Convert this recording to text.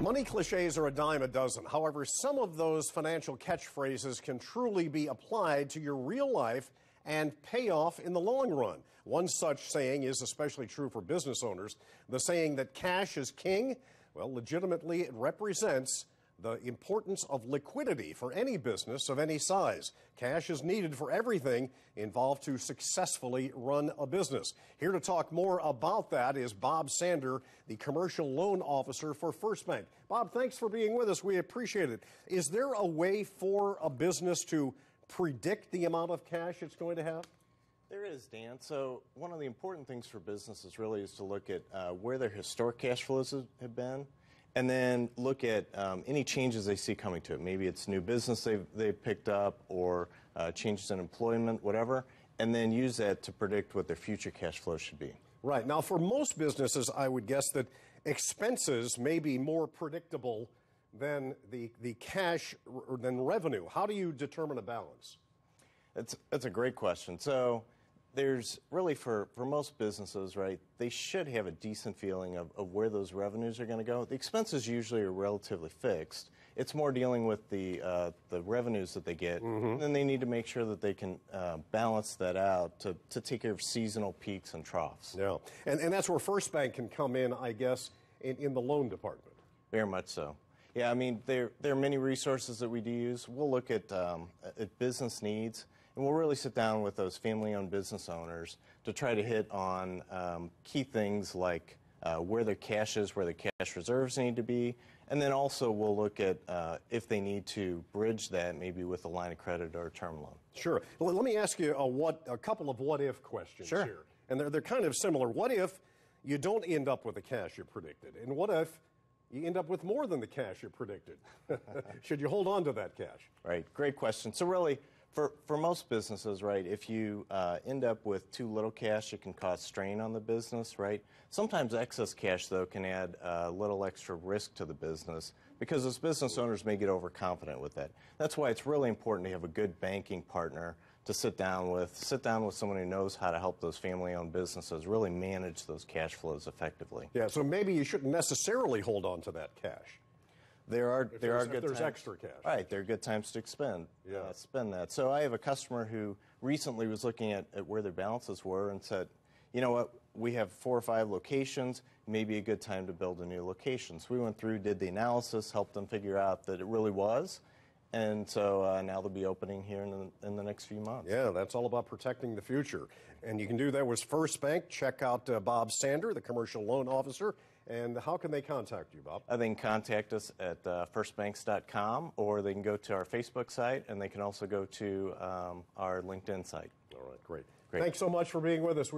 Money cliches are a dime a dozen. However, some of those financial catchphrases can truly be applied to your real life and pay off in the long run. One such saying is especially true for business owners. The saying that cash is king, well, legitimately it represents the importance of liquidity for any business of any size. Cash is needed for everything involved to successfully run a business. Here to talk more about that is Bob Sander, the commercial loan officer for First Bank. Bob, thanks for being with us. We appreciate it. Is there a way for a business to predict the amount of cash it's going to have? There is, Dan. So one of the important things for businesses really is to look at uh, where their historic cash flows have been and then look at um, any changes they see coming to it. Maybe it's new business they've, they've picked up or uh, changes in employment, whatever, and then use that to predict what their future cash flow should be. Right. Now, for most businesses, I would guess that expenses may be more predictable than the, the cash or than revenue. How do you determine a balance? That's, that's a great question. So, there's really for, for most businesses, right, they should have a decent feeling of, of where those revenues are going to go. The expenses usually are relatively fixed. It's more dealing with the, uh, the revenues that they get. Mm-hmm. And then they need to make sure that they can uh, balance that out to, to take care of seasonal peaks and troughs. Yeah. And, and that's where First Bank can come in, I guess, in, in the loan department. Very much so. Yeah, I mean, there, there are many resources that we do use. We'll look at, um, at business needs and we'll really sit down with those family owned business owners to try to hit on um, key things like uh, where their cash is, where their cash reserves need to be, and then also we'll look at uh, if they need to bridge that maybe with a line of credit or a term loan. Sure. Well, let me ask you a, what, a couple of what if questions sure. here. And they're, they're kind of similar. What if you don't end up with the cash you predicted? And what if you end up with more than the cash you predicted? Should you hold on to that cash? Right. Great question. So, really, for, for most businesses, right, if you uh, end up with too little cash, it can cause strain on the business, right? Sometimes excess cash, though, can add a little extra risk to the business because those business owners may get overconfident with that. That's why it's really important to have a good banking partner to sit down with, sit down with someone who knows how to help those family-owned businesses really manage those cash flows effectively. Yeah, so maybe you shouldn't necessarily hold on to that cash. There are if there are good there's times. extra cash. Right, there are good times to expend. Yeah. Uh, spend that. So I have a customer who recently was looking at, at where their balances were and said, you know what, we have four or five locations, maybe a good time to build a new location. So we went through, did the analysis, helped them figure out that it really was. And so uh, now they'll be opening here in the, in the, next few months. Yeah, that's all about protecting the future. And you can do that with First Bank. Check out uh, Bob Sander, the commercial loan officer. And how can they contact you, Bob? Uh, they can contact us at uh, firstbanks.com or they can go to our Facebook site and they can also go to um, our LinkedIn site. All right, great. great. Thanks so much for being with us. We